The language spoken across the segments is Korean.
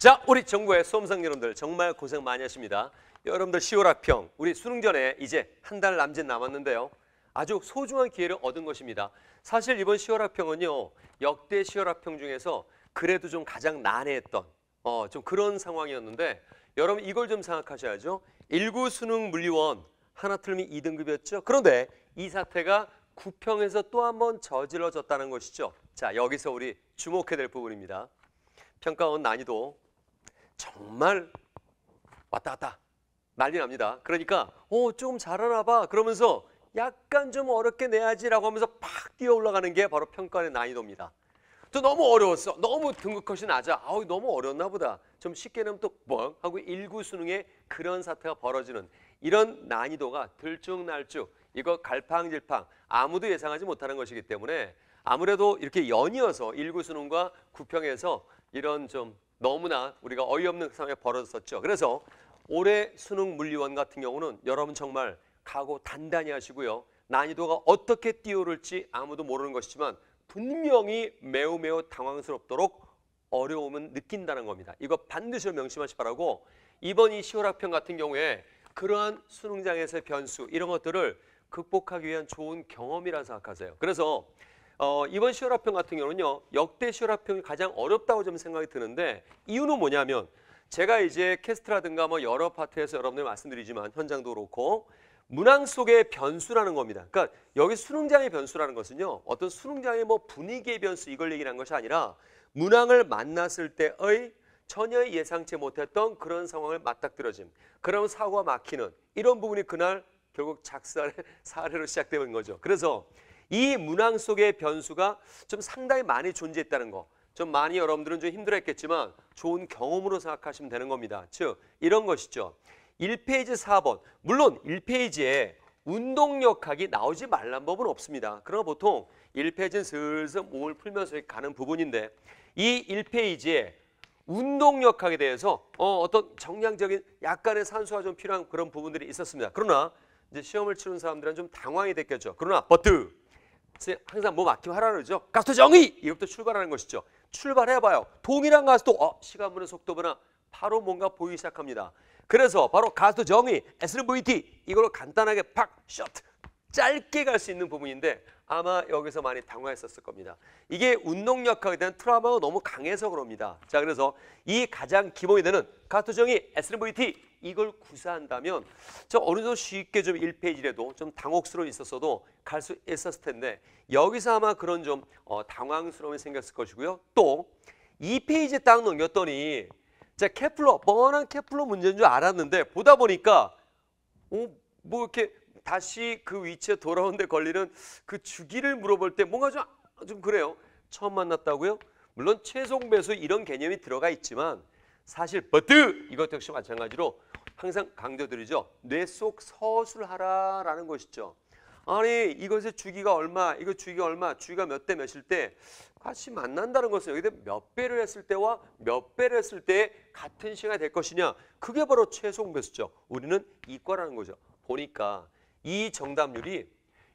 자, 우리 전국의 수험생 여러분들 정말 고생 많이 하십니다. 여러분들 10월 학평, 우리 수능 전에 이제 한 달 남짓 남았는데요. 아주 소중한 기회를 얻은 것입니다. 사실 이번 10월 학평은요, 역대 10월 학평 중에서 그래도 좀 가장 난해했던 어, 좀 그런 상황이었는데 여러분 이걸 좀 생각하셔야죠. 1구 수능 물리원 하나 틀림이 2등급이었죠. 그런데 이 사태가 구평에서 또 한 번 저질러졌다는 것이죠. 자, 여기서 우리 주목해야 될 부분입니다. 평가원 난이도 정말 왔다 갔다 난리 납니다. 그러니까 어, 좀 잘하나 봐. 그러면서 약간 좀 어렵게 내야지라고 하면서 팍 뛰어 올라가는 게 바로 평가의 난이도입니다. 또 너무 어려웠어. 너무 등급컷이 낮아. 아우 너무 어렵나 보다. 좀 쉽게 내면 또뻥 하고 일구 수능에 그런 사태가 벌어지는 이런 난이도가 들쭉날쭉 이거 갈팡질팡 아무도 예상하지 못하는 것이기 때문에 아무래도 이렇게 연이어서 일구 수능과 구평에서 이런 좀 너무나 우리가 어이없는 상황이 벌어졌었죠. 그래서 올해 수능 물리원 같은 경우는 여러분 정말 각오 단단히 하시고요. 난이도가 어떻게 뛰어오를지 아무도 모르는 것이지만 분명히 매우 매우 당황스럽도록 어려움은 느낀다는 겁니다. 이거 반드시 명심하시 바라고 이번 이 10월 학평 같은 경우에 그러한 수능장에서의 변수 이런 것들을 극복하기 위한 좋은 경험이라 생각하세요. 그래서 어, 이번 10월 학평 같은 경우는요. 역대 10월 학평이 가장 어렵다고 좀 생각이 드는데 이유는 뭐냐면 제가 이제 캐스트라든가 뭐 여러 파트에서 여러분들 말씀드리지만 현장도 그렇고 문항 속의 변수라는 겁니다. 그러니까 여기 수능장의 변수라는 것은요. 어떤 수능장의 뭐 분위기의 변수 이걸 얘기하는 것이 아니라 문항을 만났을 때의 전혀 예상치 못했던 그런 상황을 맞닥뜨려짐. 그럼 사고가 막히는 이런 부분이 그날 결국 작살의 사례로 시작되는 거죠. 그래서 이 문항 속의 변수가 좀 상당히 많이 존재했다는 거. 좀 많이 여러분들은 좀 힘들었겠지만 좋은 경험으로 생각하시면 되는 겁니다. 즉 이런 것이죠. 1페이지 4번. 물론 1페이지에 운동역학이 나오지 말란 법은 없습니다. 그러나 보통 1페이지는 슬슬 몸을 풀면서 가는 부분인데 이 1페이지에 운동역학에 대해서 어, 어떤 정량적인 약간의 산소가 좀 필요한 그런 부분들이 있었습니다. 그러나 이제 시험을 치는 사람들은 좀 당황이 됐겠죠. 그러나 버트 항상 뭐 막히면 하라 그러죠. 가스도 정의! 이것부터 출발하는 것이죠. 출발해봐요. 동일한 가스도 어, 시간 분의 속도보다 바로 뭔가 보이기 시작합니다. 그래서 바로 가스도 정의, SVT 이걸로 간단하게 팍, 셔트 짧게 갈 수 있는 부분인데 아마 여기서 많이 당황했었을 겁니다. 이게 운동역학에 대한 트라우마가 너무 강해서 그럽니다. 자, 그래서 이 가장 기본이 되는 정의, SVT 이걸 구사한다면 저 어느 정도 쉽게 좀 1페이지라도 좀 당혹스러워 있었어도 갈 수 있었을 텐데 여기서 아마 그런 좀 어, 당황스러움이 생겼을 것이고요. 또 2페이지에 딱 넘겼더니 자 케플러 뻔한 케플러 문제인 줄 알았는데 보다 보니까 어, 뭐 이렇게 다시 그 위치에 돌아오는데 걸리는 그 주기를 물어볼 때 뭔가 좀, 좀 그래요. 처음 만났다고요? 물론 최종 배수 이런 개념이 들어가 있지만 사실 버트 이것 역시 마찬가지로 항상 강조드리죠. 뇌 속 서술하라라는 것이죠. 아니 이것의 주기가 얼마, 이거 주기가 얼마, 주기가 몇 대 몇일 때 같이 만난다는 것은 여기다 몇 배를 했을 때와 몇 배를 했을 때 같은 시간이 될 것이냐 그게 바로 최종 배수죠. 우리는 이과라는 거죠. 보니까 이 정답률이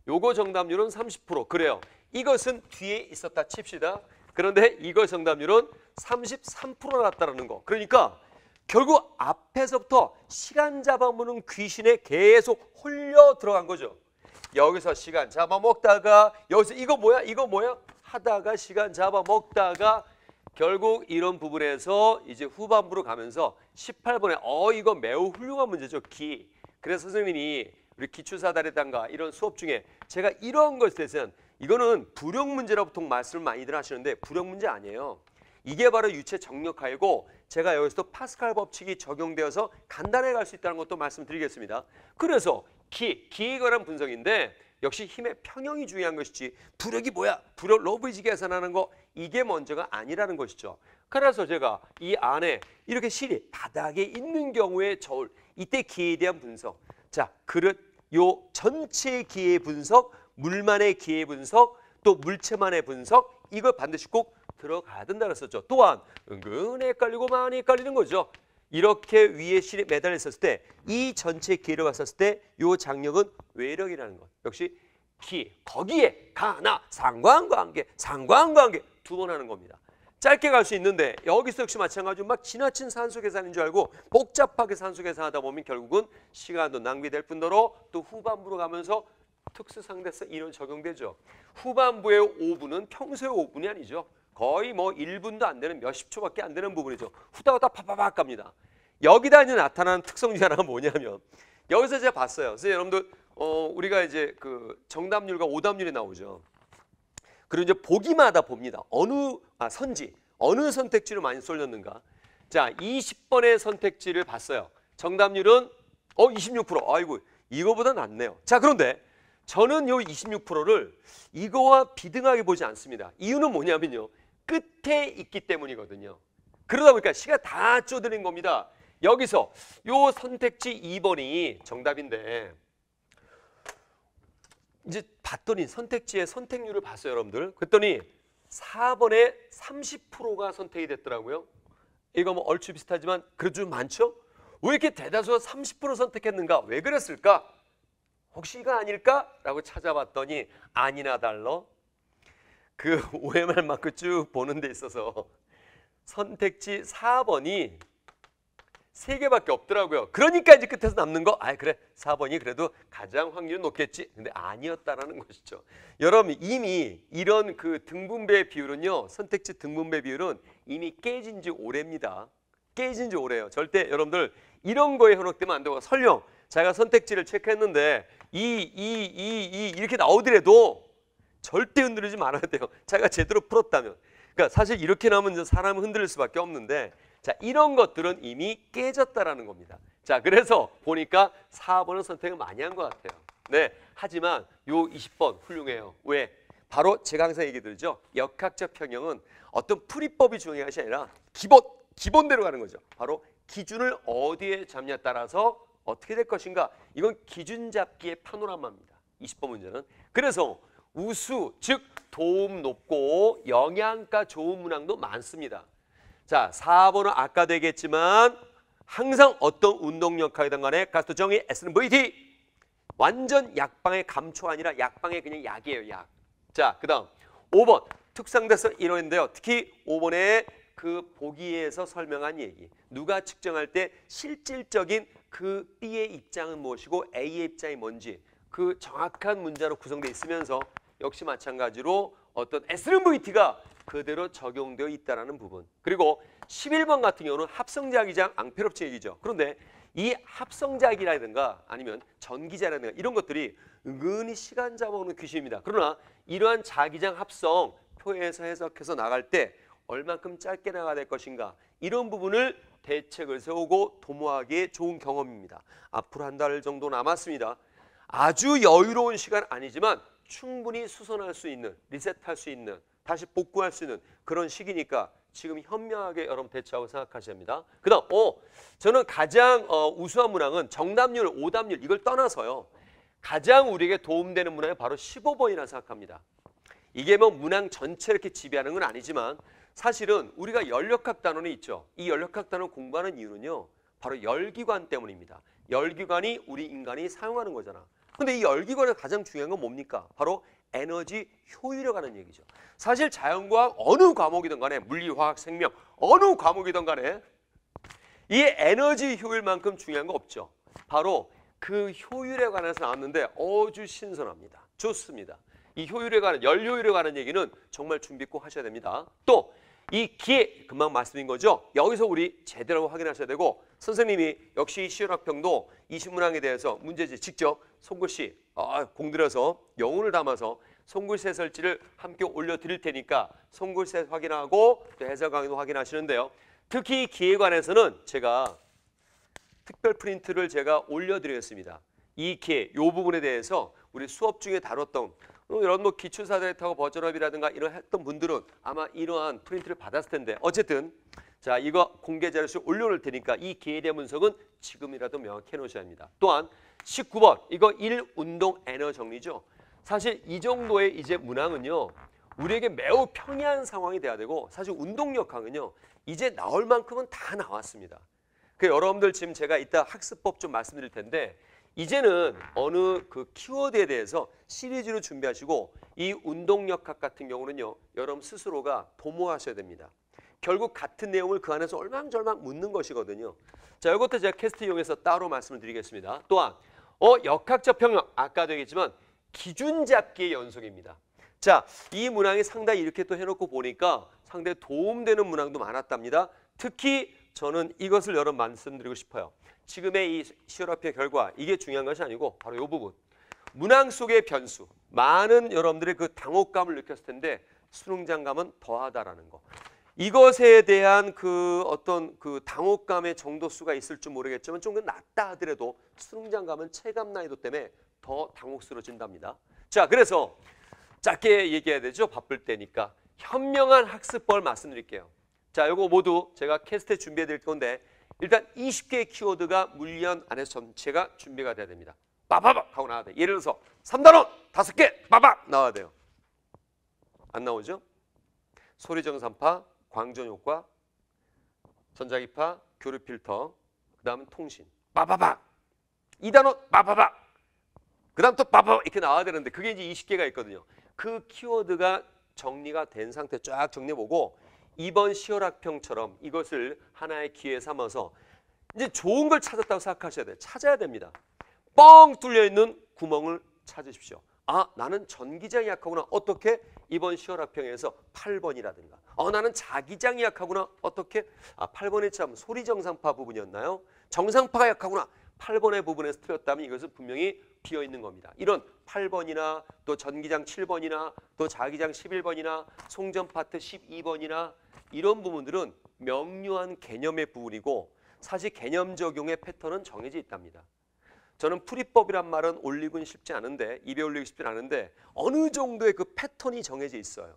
요거 정답률은 30% 그래요. 이것은 뒤에 있었다 칩시다. 그런데 이거 정답률은 33% 났다는 거. 그러니까 결국 앞에서부터 시간 잡아먹는 귀신에 계속 홀려 들어간 거죠. 여기서 시간 잡아먹다가 여기서 이거 뭐야 이거 뭐야 하다가 시간 잡아먹다가 결국 이런 부분에서 이제 후반부로 가면서 18번에 어 이거 매우 훌륭한 문제죠. 기. 그래서 선생님이 우리 기출사다리단가 이런 수업 중에 제가 이런 것에 대해서는 이거는 부력 문제라고 보통 말씀을 많이들 하시는데 부력 문제 아니에요. 이게 바로 유체 정역학이고 제가 여기서 도 파스칼 법칙이 적용되어서 간단하게 갈수 있다는 것도 말씀드리겠습니다. 그래서 기, 기에 관한 분석인데 역시 힘의 평형이 중요한 것이지 부력이 뭐야? 부력 로Vg 계산하는 거 이게 먼저가 아니라는 것이죠. 그래서 제가 이 안에 이렇게 실이 바닥에 있는 경우에 저울 이때 기에 대한 분석 자 그릇 요 전체 기의 분석 물만의 기의 분석 또 물체만의 분석 이걸 반드시 꼭 들어가야 된다 그랬었죠. 또한 은근 헷갈리고 많이 헷갈리는 거죠. 이렇게 위에 실에 매달려 있었을 때 이 전체 기를 봤었을 때이 장력은 외력이라는 것. 역시 기 거기에 가나 상관관계 상관관계 두 번 하는 겁니다. 짧게 갈 수 있는데 여기서 역시 마찬가지로 막 지나친 산수 계산인 줄 알고 복잡하게 산수 계산하다 보면 결국은 시간도 낭비될 뿐더러 또 후반부로 가면서 특수상대성 이론 적용되죠. 후반부의 5분은 평소의 5분이 아니죠. 거의 뭐 1분도 안 되는 몇십 초밖에 안 되는 부분이죠. 후다후다 파파박 갑니다. 여기다 이제 나타나는 특성 중에 하나가 뭐냐면 여기서 제가 봤어요. 그래서 여러분들 어, 우리가 이제 그 정답률과 오답률이 나오죠. 그리고 이제 보기마다 봅니다. 어느 아, 선지 어느 선택지로 많이 쏠렸는가. 자, 20번의 선택지를 봤어요. 정답률은 어 26%. 아이고 이거보다 낫네요. 자, 그런데 저는 요 26%를 이거와 비등하게 보지 않습니다. 이유는 뭐냐면요. 끝에 있기 때문이거든요. 그러다 보니까 시가 다 쪼드린 겁니다. 여기서 요 선택지 2번이 정답인데 이제 봤더니 선택지의 선택률을 봤어요, 여러분들. 그랬더니 4번에 30%가 선택이 됐더라고요. 이거 뭐 얼추 비슷하지만 그래도 좀 많죠? 왜 이렇게 대다수가 30% 선택했는가? 왜 그랬을까? 혹시 이거 아닐까? 라고 찾아봤더니 아니나 달러. 그 OMR 마크 쭉 보는 데 있어서 선택지 4번이 세 개밖에 없더라고요. 그러니까 이제 끝에서 남는 거, 아 그래 4번이 그래도 가장 확률이 높겠지. 근데 아니었다라는 것이죠. 여러분 이미 이런 그 등분배 비율은요, 선택지 등분배 비율은 이미 깨진 지 오래입니다. 깨진 지 오래요. 절대 여러분들 이런 거에 현혹되면 안 되고 설령 제가 선택지를 체크했는데 2, 2, 2, 2 이렇게 나오더라도 절대 흔들리지 말아야 돼요. 자기가 제대로 풀었다면. 그러니까 사실 이렇게 나오면 사람은 흔들릴 수밖에 없는데 자, 이런 것들은 이미 깨졌다라는 겁니다. 자, 그래서 보니까 4번을 선택을 많이 한 것 같아요. 네. 하지만 요 20번 훌륭해요. 왜? 바로 제가 항상 얘기 드리죠. 역학적 평형은 어떤 풀이법이 중요한 것이 아니라 기본, 기본대로 가는 거죠. 바로 기준을 어디에 잡냐에 따라서 어떻게 될 것인가. 이건 기준 잡기의 파노라마입니다. 20번 문제는. 그래서 우수, 즉 도움 높고 영양가 좋은 문항도 많습니다. 자, 4번은 아까 되겠지만 항상 어떤 운동 역학이든 간에 가스토 정의 S는 VT 완전 약방의 감초 아니라 약방의 그냥 약이에요, 약. 자, 그 다음 5번 특상대서 이론인데요. 특히 5번에 그 보기에서 설명한 얘기. 누가 측정할 때 실질적인 그 B의 입장은 무엇이고 A의 입장이 뭔지 그 정확한 문자로 구성되어 있으면서 역시 마찬가지로 어떤 S는 VT가 그대로 적용되어 있다는 부분. 그리고 11번 같은 경우는 합성자기장 앙페롭치 얘기죠. 그런데 이 합성자기라든가 아니면 전기자라든가 이런 것들이 은근히 시간 잡아오는 귀신입니다. 그러나 이러한 자기장 합성 표에서 해석해서 나갈 때 얼만큼 짧게 나가야 될 것인가 이런 부분을 대책을 세우고 도모하기에 좋은 경험입니다. 앞으로 한 달 정도 남았습니다. 아주 여유로운 시간 아니지만 충분히 수선할 수 있는 리셋할 수 있는 다시 복구할 수 있는 그런 시기니까 지금 현명하게 여러분 대처하고 생각하셔야 합니다. 그 다음, 어, 저는 가장 어, 우수한 문항은 정답률, 오답률 이걸 떠나서요. 가장 우리에게 도움되는 문항이 바로 15번이라 생각합니다. 이게 뭐 문항 전체 이렇게 지배하는 건 아니지만 사실은 우리가 열역학 단원이 있죠. 이 열역학 단원 공부하는 이유는요. 바로 열기관 때문입니다. 열기관이 우리 인간이 사용하는 거잖아. 근데 이 열기관의 가장 중요한 건 뭡니까? 바로 에너지 효율이라는 얘기죠. 사실 자연과학 어느 과목이든 간에 물리, 화학, 생명 어느 과목이든 간에 이 에너지 효율만큼 중요한 거 없죠. 바로 그 효율에 관해서 나왔는데 어주 신선합니다. 좋습니다. 이 효율에 관한 열 효율에 관한 얘기는 정말 준비 꼭 하셔야 됩니다. 또 이 기회 금방 말씀드린 거죠. 여기서 우리 제대로 확인하셔야 되고 선생님이 역시 시연학평도 이 신문항에 대해서 문제지 직접 손글씨 아, 공들여서 영혼을 담아서 손글씨 해설지를 함께 올려드릴 테니까 손글씨 확인하고 또 해설 강의도 확인하시는데요. 특히 기에 관해서는 제가 특별 프린트를 제가 올려드리겠습니다. 이 기회, 이 부분에 대해서 우리 수업 중에 다뤘던 어, 이런 뭐 기출사다리타고 버전업이라든가 이런 했던 분들은 아마 이러한 프린트를 받았을 텐데 어쨌든 자 이거 공개 자료실 올려놓을 테니까 이 기회에 대한 분석은 지금이라도 명확히 해놓으셔야 합니다. 또한 19번 이거 1 운동 에너 정리죠. 사실 이 정도의 이제 문항은요. 우리에게 매우 평이한 상황이 돼야 되고 사실 운동역학은요. 이제 나올 만큼은 다 나왔습니다. 그 여러분들 지금 제가 이따 학습법 좀 말씀드릴 텐데 이제는 어느 그 키워드에 대해서 시리즈로 준비하시고 이 운동역학 같은 경우는요. 여러분 스스로가 도모하셔야 됩니다. 결국 같은 내용을 그 안에서 얼망절망 묻는 것이거든요. 자, 이것도 제가 캐스트 이용해서 따로 말씀을 드리겠습니다. 또한 어 역학적 평형 아까도 얘기했지만 기준 잡기의 연속입니다. 자, 이 문항이 상당히 이렇게 또 해놓고 보니까 상당히 도움되는 문항도 많았답니다. 특히 저는 이것을 여러 분 말씀드리고 싶어요. 지금의 이 시어라피의 결과 이게 중요한 것이 아니고 바로 이 부분. 문항 속의 변수. 많은 여러분들의 그 당혹감을 느꼈을 텐데 수능장감은 더하다라는 거. 이것에 대한 그 어떤 그 당혹감의 정도 수가 있을 줄 모르겠지만 좀 낮다 하더라도 수능장감은 체감 난이도 때문에 더 당혹스러워진답니다. 자, 그래서 짧게 얘기해야 되죠. 바쁠 때니까. 현명한 학습법 말씀드릴게요. 자, 이거 모두 제가 캐스트에 준비해 드릴 건데 일단 20개의 키워드가 물리학 안에서 전체가 준비가 돼야 됩니다. 빠바박 하고 나와야 돼. 예를 들어서 3단원 다섯 개 빠박 나와야 돼요. 안 나오죠? 소리정산파, 광전효과, 전자기파, 교류 필터, 그 다음은 통신. 빠바박. 2단원 빠바박. 그 다음 또 빠바박 이렇게 나와야 되는데 그게 이제 20개가 있거든요. 그 키워드가 정리가 된 상태 쫙 정리해보고 이번 시혈학평처럼 이것을 하나의 기회 삼아서 이제 좋은 걸 찾았다고 생각하셔야 돼요. 찾아야 됩니다. 뻥 뚫려 있는 구멍을 찾으십시오. 아 나는 전기장이 약하구나. 어떻게? 이번 시혈학평에서 8번이라든가. 어 나는 자기장이 약하구나. 어떻게? 아 8번이 참 소리 정상파 부분이었나요? 정상파가 약하구나. 8번의 부분에서 틀렸다면 이것은 분명히 비어 있는 겁니다. 이런 8번이나 또 전기장 7번이나 또 자기장 11번이나 송전 파트 12번이나 이런 부분들은 명료한 개념의 부분이고 사실 개념 적용의 패턴은 정해져 있답니다. 저는 풀이법이란 말은 올리곤 쉽지 않은데 입에 올리기 쉽지 않은데 어느 정도의 그 패턴이 정해져 있어요.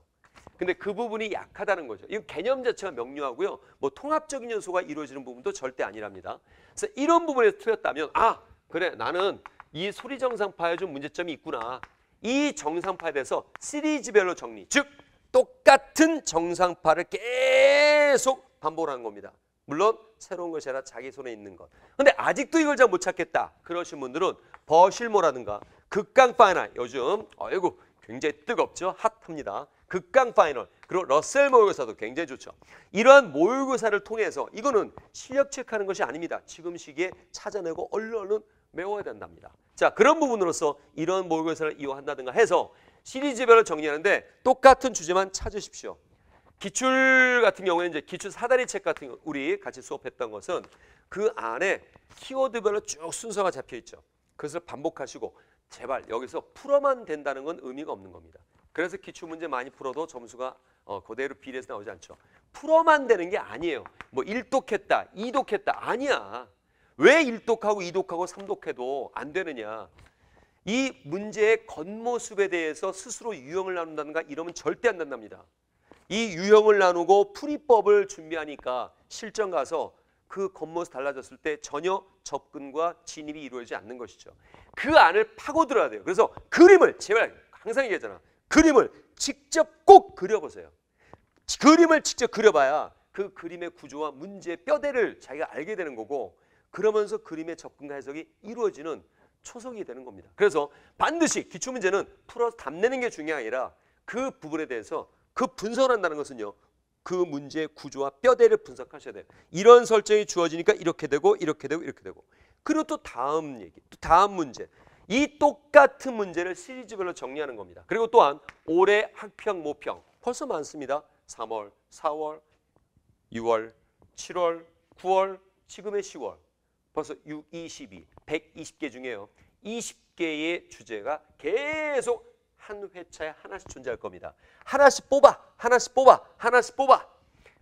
근데 그 부분이 약하다는 거죠. 이 개념 자체가 명료하고요. 뭐 통합적인 요소가 이루어지는 부분도 절대 아니랍니다. 그래서 이런 부분에서 틀렸다면 아 그래 나는 이 소리 정상파에 좀 문제점이 있구나. 이 정상파에 대해서 시리즈별로 정리. 즉 똑같은 정상파를 계속 반복하는 겁니다. 물론 새로운 것이 아니라 자기 손에 있는 것. 근데 아직도 이걸 잘 못 찾겠다. 그러신 분들은 버실모라든가 극강 파이널 요즘 어이구 굉장히 뜨겁죠. 핫합니다. 극강 파이널 그리고 러셀 모의고사도 굉장히 좋죠. 이러한 모의고사를 통해서 이거는 실력 체크하는 것이 아닙니다. 지금 시기에 찾아내고 얼른 얼른 메워야 된답니다. 자 그런 부분으로서 이런 모의고사를 이용한다든가 해서 시리즈별로 정리하는데 똑같은 주제만 찾으십시오. 기출 같은 경우에는 이제 기출 사다리 책 같은 거 우리 같이 수업했던 것은 그 안에 키워드별로 쭉 순서가 잡혀 있죠. 그것을 반복하시고 제발 여기서 풀어만 된다는 건 의미가 없는 겁니다. 그래서 기출 문제 많이 풀어도 점수가 어, 그대로 비례해서 나오지 않죠. 풀어만 되는 게 아니에요. 뭐 1독했다, 2독했다 아니야. 왜 1독하고 2독하고 3독해도 안 되느냐. 이 문제의 겉모습에 대해서 스스로 유형을 나눈다든가 이러면 절대 안 된답니다. 이 유형을 나누고 풀이법을 준비하니까 실전 가서 그 겉모습 달라졌을 때 전혀 접근과 진입이 이루어지지 않는 것이죠. 그 안을 파고들어야 돼요. 그래서 그림을 제발 항상 얘기하잖아. 그림을 직접 꼭 그려보세요. 그림을 직접 그려봐야 그 그림의 구조와 문제의 뼈대를 자기가 알게 되는 거고 그러면서 그림의 접근과 해석이 이루어지는 초석이 되는 겁니다. 그래서 반드시 기출 문제는 풀어서 답내는 게 중요한 게 아니라 그 부분에 대해서 그 분석을 한다는 것은요. 그 문제의 구조와 뼈대를 분석하셔야 돼요. 이런 설정이 주어지니까 이렇게 되고 이렇게 되고 이렇게 되고. 그리고 또 다음 얘기, 또 다음 문제. 이 똑같은 문제를 시리즈별로 정리하는 겁니다. 그리고 또한 올해 학평, 모평 벌써 많습니다. 3월, 4월, 6월, 7월, 9월, 지금의 10월. 벌써 6, 22, 120개 중에요. 20개의 주제가 계속 한 회차에 하나씩 존재할 겁니다. 하나씩 뽑아, 하나씩 뽑아, 하나씩 뽑아.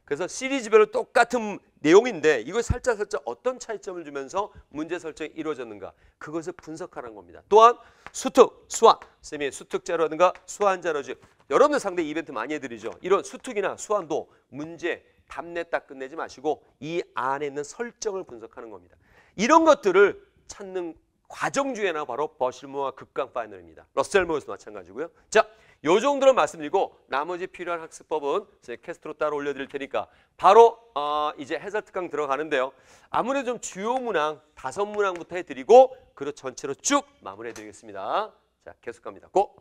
그래서 시리즈별로 똑같은 내용인데 이걸 살짝 살짝 어떤 차이점을 주면서 문제 설정이 이루어졌는가 그것을 분석하는 겁니다. 또한 수특, 수완, 쌤이 수특자라든가 수완자로 즉 여러분들 상대 이벤트 많이 해드리죠. 이런 수특이나 수완도 문제 딱 끝내지 마시고 이 안에 있는 설정을 분석하는 겁니다. 이런 것들을 찾는 과정 중에나 바로 버실모와 극강 파이널입니다. 러셀 모에서 마찬가지고요. 자, 요 정도로 말씀드리고 나머지 필요한 학습법은 제 캐스트로 따로 올려드릴 테니까 바로 어, 이제 해설 특강 들어가는데요. 아무래도 좀 주요 문항 다섯 문항부터 해드리고 그리고 전체로 쭉 마무리해드리겠습니다. 자 계속 갑니다. 고!